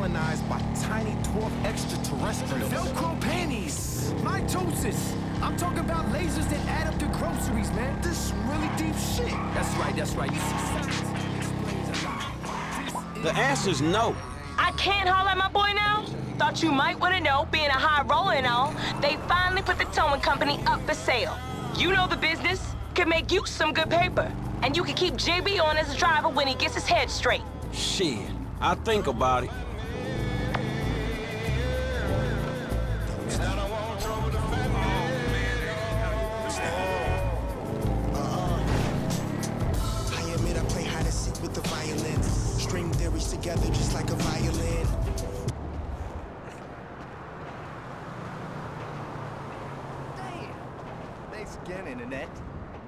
colonized by tiny dwarf extraterrestrials. Velcro panties! Mitosis! I'm talking about lasers that add up to groceries, man. This is really deep shit. That's right, that's right. You see, science explains a lot. The answer's no. I can't holler at my boy now? Thought you might want to know, being a high roller and all, they finally put the towing company up for sale. You know the business. Could make you some good paper. And you can keep JB on as a driver when he gets his head straight. Shit, I think about it. String together just like a violin. Damn. Thanks again, Internet.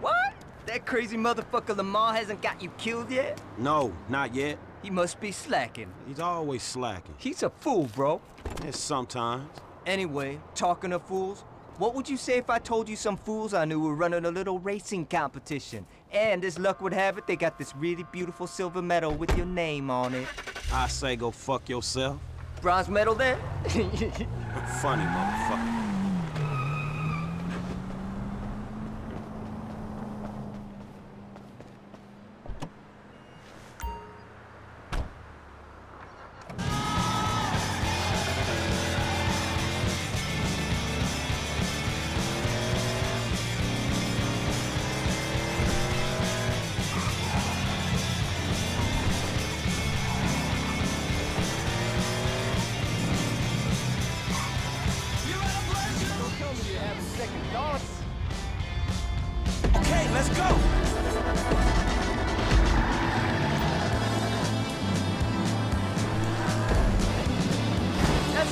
What? That crazy motherfucker Lamar hasn't got you killed yet? No, not yet. He must be slacking. He's always slacking. He's a fool, bro. It's sometimes. Anyway, talking of fools, what would you say if I told you some fools I knew were running a little racing competition? And as luck would have it, they got this really beautiful silver medal with your name on it. I say go fuck yourself. Bronze medal then? Funny motherfucker.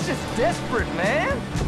Just desperate, man.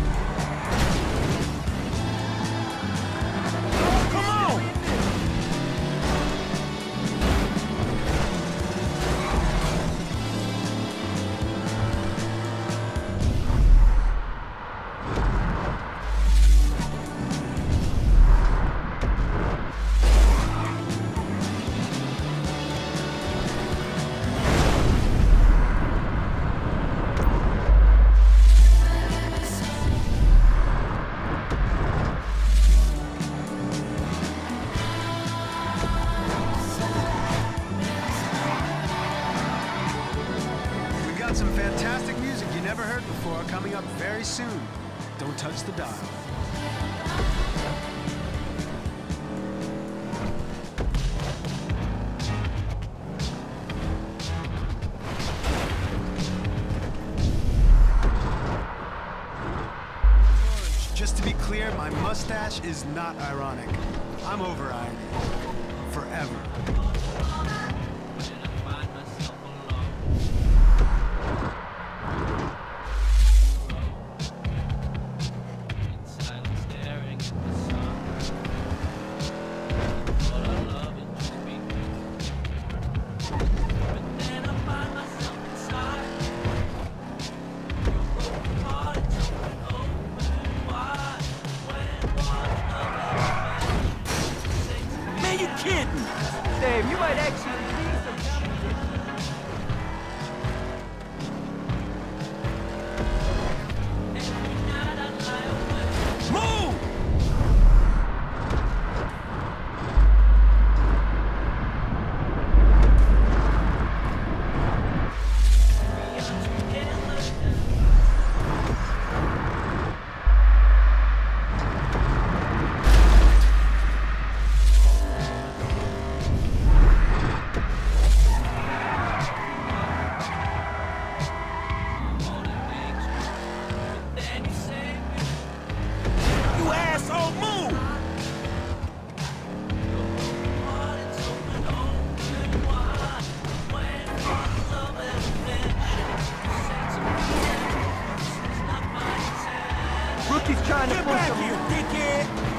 Got some fantastic music you never heard before coming up very soon. Don't touch the dial. Just to be clear, my mustache is not ironic. I'm over irony. Forever. Kidding? Dave, you might actually trying to Get pull back some...